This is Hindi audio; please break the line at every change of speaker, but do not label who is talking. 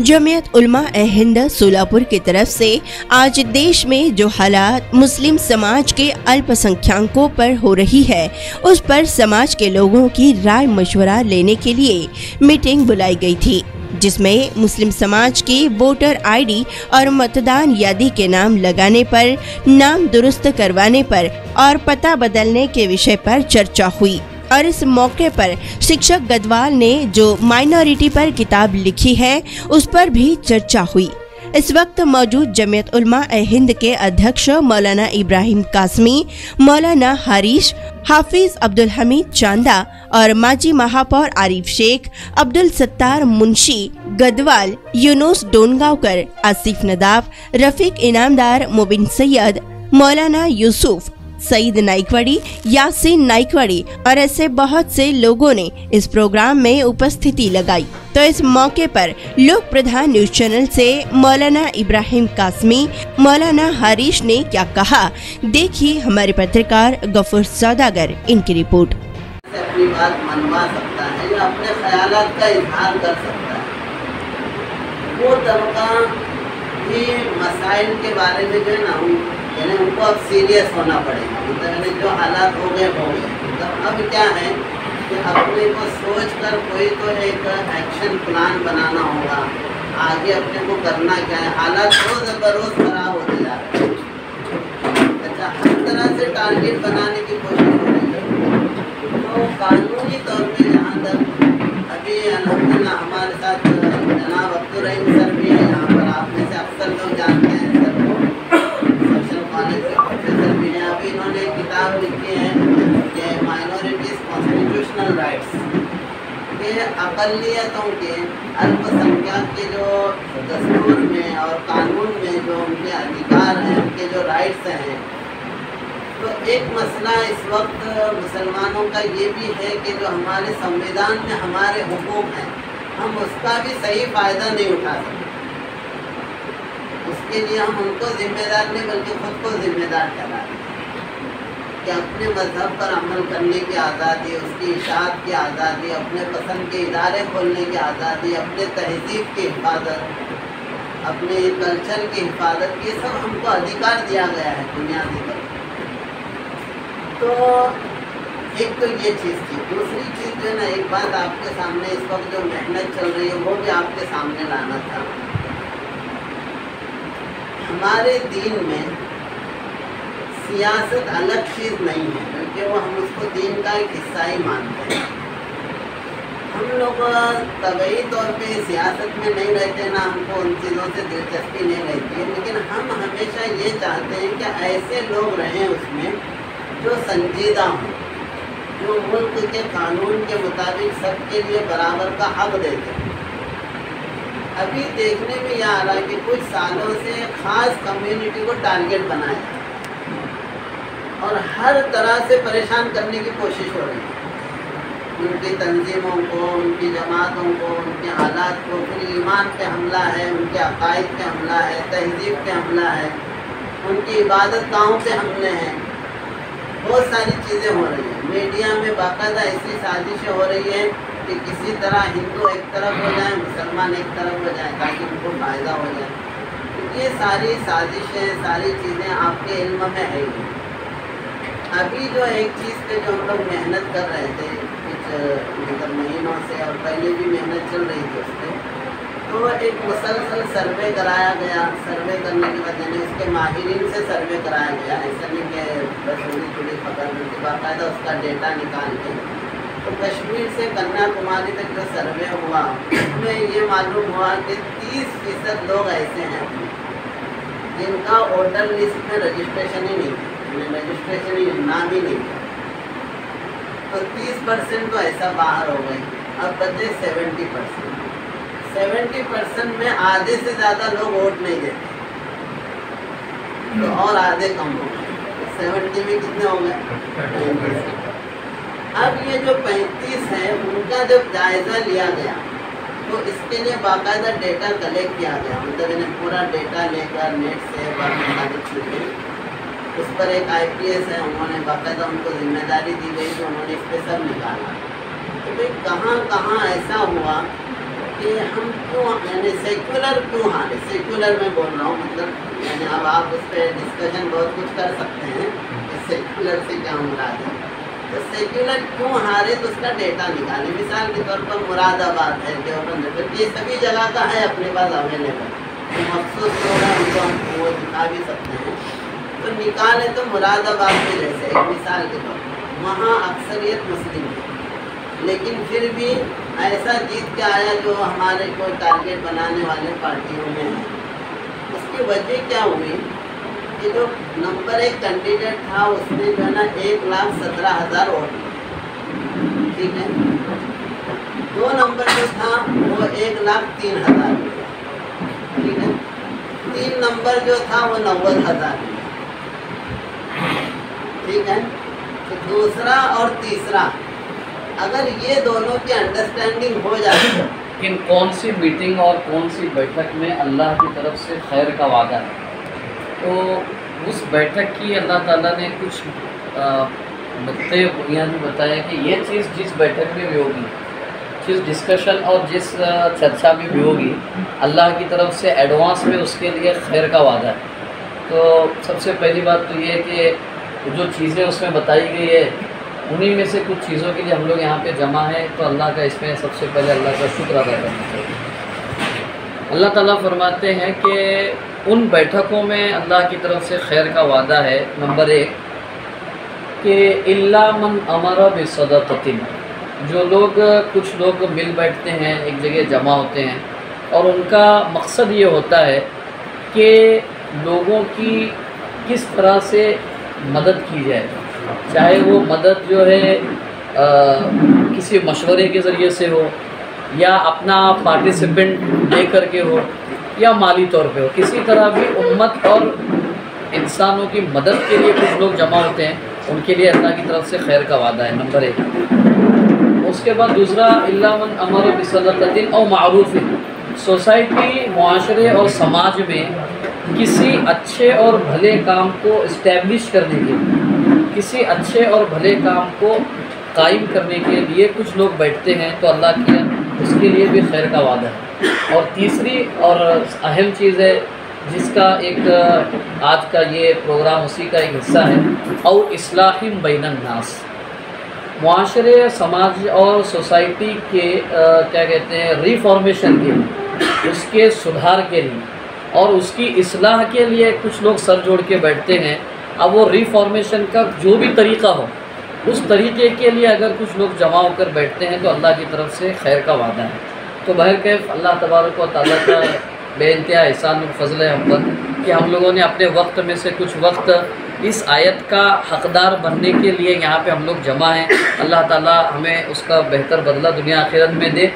जमियत उलमा ए हिंद सोलापुर की तरफ़ से आज देश में जो हालात मुस्लिम समाज के अल्पसंख्यकों पर हो रही है, उस पर समाज के लोगों की राय मशवरा लेने के लिए मीटिंग बुलाई गई थी, जिसमें मुस्लिम समाज की वोटर आईडी और मतदान यादी के नाम लगाने पर, नाम दुरुस्त करवाने पर और पता बदलने के विषय पर चर्चा हुई। और इस मौके पर शिक्षक गदवाल ने जो माइनॉरिटी पर किताब लिखी है, उस पर भी चर्चा हुई। इस वक्त मौजूद जमियत उलमा हिंद के अध्यक्ष मौलाना इब्राहिम कासमी, मौलाना हारिश, हाफिज अब्दुल हमीद चांदा और माजी महापौर आरिफ शेख अब्दुल सत्तार मुंशी, गदवाल यूनुस डोनगांवकर, आसिफ नदाफ, रफीक इनामदार मुबिन सैयद, मौलाना यूसुफ सईद नाइकवाड़ी यासीन नाइकवाड़ी और ऐसे बहुत से लोगों ने इस प्रोग्राम में उपस्थिति लगाई। तो इस मौके पर लोक प्रधान न्यूज़ चैनल से मौलाना इब्राहिम कासमी, मौलाना हरीश ने क्या कहा? देखिए हमारे पत्रकार गफूर सौदागर, इनकी रिपोर्ट।
अपनी बात मनवा सकता है या अपने ख्याल का इजहार कर सकता है। वो तबका भी मसाइल के बारे में जो है। ना यानी उनको अब सीरियस होना पड़ेगा। मतलब जो हालात हो गए हो गए। मतलब अब क्या है कि अपने को सोच कर कोई तो एक एक्शन प्लान बनाना होगा। आगे अपने को करना क्या है? हालात रोज बरोज खराब होते जा रहे हैं। अच्छा हर तरह से टारगेट बनाने की कोशिश हो रही है। तो कानूनी तौर पर जहाँ तक अभी अलहमदिल्ला हमारे साथ जनाब अब्दुल रहीम सर भी है यहाँ पर आप में से अक्सर लोग जानते हैं सर को सोशल कॉलेज के प्रोफेसर भी हैं अभी इन्होंने एक किताब लिखी है कि माइनॉरिटीज़ कॉन्स्टिट्यूशनल राइट्स अकलियतों के अल्पसंख्यक के जो दस्तूर में और कानून में जो उनके अधिकार हैं, उनके जो राइट्स हैं। तो एक मसला इस वक्त मुसलमानों का ये भी है कि जो हमारे संविधान में हमारे हुकूम हैं, हम उसका भी सही फ़ायदा नहीं उठा सकते। उसके लिए हम उनको जिम्मेदार नहीं, बल्कि खुद को जिम्मेदार ठहरा कि अपने मज़हब पर अमल करने की आज़ादी, उसकी इशात की आज़ादी, अपने पसंद के इदारे खोलने की आज़ादी, अपने तहजीब की हिफाजत, अपने कल्चर की हिफाजत, ये सब हमको अधिकार दिया गया है बुनियादी तौर तो एक तो ये चीज़ थी। दूसरी चीज़ जो है ना, एक बात आपके सामने इस वक्त जो मेहनत चल रही है, वो भी आपके सामने लाना था। हमारे दीन में सियासत अलग चीज़ नहीं है बल्कि वो हम उसको दीन का एक हिस्सा ही मानते हैं। हम लोग तबई तौर पे सियासत में नहीं रहते ना हमको उन चीज़ों से दिलचस्पी नहीं रहती है, लेकिन हम हमेशा ये चाहते हैं कि ऐसे लोग रहें उसमें जो संजीदा हों, जो मुल्क के कानून के मुताबिक सबके लिए बराबर का हक देते हैं। अभी देखने में यह आ रहा है कि कुछ सालों से ख़ास कम्युनिटी को टारगेट बनाया और हर तरह से परेशान करने की कोशिश हो रही है। उनकी तंजीमों को, उनकी जमातों को, उनके हालात को फिर ईमान पे हमला है, उनके अकायद पे हमला है, तहजीब पे हमला है, उनकी इबादत गाहों पे हमले हैं। बहुत सारी चीज़ें हो रही हैं। मीडिया में बाकायदा ऐसी साजिशें हो रही हैं कि किसी तरह हिंदू एक तरफ़ हो जाए, मुसलमान एक तरफ़ हो जाए, ताकि उनको फ़ायदा हो जाए। तो ये सारी साजिशें, सारी चीज़ें आपके इल्म में है ही। अभी जो एक चीज़ पे जो हम लोग मेहनत कर रहे थे, कुछ मतलब महीनों से और पहले भी मेहनत चल रही थी उस पर तो एक मुसलसल सर्वे कराया गया। सर्वे करने के बाद यानी उसके माहिरीन से सर्वे कराया गया। ऐसा नहीं कि बस उड़ी जुड़ी खबर मिलती, बाकायदा उसका डेटा निकाल के। तो कश्मीर से कन्याकुमारी तक जो सर्वे हुआ, उसमें ये मालूम हुआ कि तीस फ़ीसद लोग ऐसे हैं, जिनका वोटर लिस्ट में रजिस्ट्रेशन ही नहीं। नहीं तो तीस परसेंट तो ऐसा बाहर हो गए अब बचे सेवेंटी परसेंट। सेवेंटी परसेंट में आधे से ज़्यादा लोग वोट नहीं देते। तो और आधे कम हो गए। सेवेंटी में कितने हो गए? अब ये जो पैंतीस है, उनका जब जायज़ा लिया गया तो इसके लिए बाकायदा डेटा कलेक्ट किया गया। मतलब इन्हें पूरा डेटा लेकर नेट से उस पर एक आईपीएस है, उन्होंने बाकायदा उनको ज़िम्मेदारी दी गई तो उन्होंने इस पर सब निकाला। तो भाई, कहाँ कहाँ ऐसा हुआ कि हम क्यों यानी सेक्युलर क्यों हारे? सेकुलर में बोल रहा हूँ मतलब यानी अब आप उस पर डिस्कशन बहुत कुछ कर सकते हैं कि सेक्युलर से क्या मुराद है। तो सेकुलर क्यों हारे? तो उसका डेटा निकाले। मिसाल के तौर पर मुरादाबाद है देवबंद ये सभी जगह का है, अपने पास अवेलेबल मखसूस लोग उनको हम वो दिखा भी सकते हैं। तो निकालें तो मुरादाबाद में जैसे एक मिसाल के तौर वहाँ अक्सरियत मुस्लिम है। लेकिन फिर भी ऐसा जीत के आया जो हमारे को टारगेट बनाने वाले पार्टियों में है उसकी वजह क्या हुई? कि जो नंबर एक कैंडिडेट था, उसने जो है ना, एक लाख सत्रह हज़ार वोट ठीक है? दो नंबर जो था, वो एक लाख तीन हज़ार ठीक है? तीन नंबर जो था, वो नब्बे हज़ार ठीक है? तो दूसरा और तीसरा। अगर ये दोनों की अंडरस्टैंडिंग हो जाती है।
लेकिन कौन सी मीटिंग और कौन सी बैठक में अल्लाह की तरफ़ से खैर का वादा है? तो उस बैठक की अल्लाह ताला ने कुछ नुक़ बुनियादी बताया कि ये चीज़ जिस बैठक में भी होगी, जिस डिस्कशन और जिस चर्चा में भी होगी, अल्लाह की तरफ़ से एडवांस में उसके लिए खैर का वादा है। तो सबसे पहली बात तो ये है कि जो चीज़ें उसमें बताई गई है, उन्हीं में से कुछ चीज़ों के लिए हम लोग यहाँ पे जमा हैं तो अल्लाह का इसमें सबसे पहले अल्लाह का शुक्र अदा करना चाहिए। अल्लाह ताला फरमाते हैं कि उन बैठकों में अल्लाह की तरफ़ से खैर का वादा है, नंबर एक, कि इल्ला मन अमर बसदतिन जो लोग, कुछ लोग मिल बैठते हैं, एक जगह जमा होते हैं, और उनका मकसद ये होता है कि लोगों की किस तरह से मदद की जाए। चाहे वो मदद जो है आ, किसी मशवरे के ज़रिए से हो या अपना पार्टिसिपेंट दे करके हो या माली तौर पे हो। किसी तरह भी उम्मत और इंसानों की मदद के लिए कुछ लोग जमा होते हैं उनके लिए अल्लाह की तरफ़ से खैर का वादा है नंबर एक। उसके बाद दूसरा अमन अमर बसलतिन और मरूफ सोसाइटी माशरे और समाज में किसी अच्छे और भले काम को इस्टेब्लिश करने के लिए किसी अच्छे और भले काम को कायम करने के लिए कुछ लोग बैठते हैं तो अल्लाह की उसके लिए भी खैर का वादा है। और तीसरी और अहम चीज़ है जिसका एक आज का ये प्रोग्राम उसी का एक हिस्सा है और इसलाहिम नास। माशरे समाज और सोसाइटी के आ, क्या कहते हैं रिफॉर्मेशन के लिए उसके सुधार के लिए और उसकी असलाह के लिए कुछ लोग सर जोड़ के बैठते हैं। अब वो रिफॉर्मेशन का जो भी तरीक़ा हो, उस तरीके के लिए अगर कुछ लोग जमा होकर बैठते हैं तो अल्लाह की तरफ़ से खैर का वादा है। तो बहर कैफ अल्लाह तबारक ताली का बेानतहा एहसान फजल है हम पर कि हम लोगों ने अपने वक्त में से कुछ वक्त इस आयत का हकदार बनने के लिए यहाँ पे हम लोग जमा हैं। अल्लाह ताला हमें उसका बेहतर बदला दुनिया आखिरत में दे।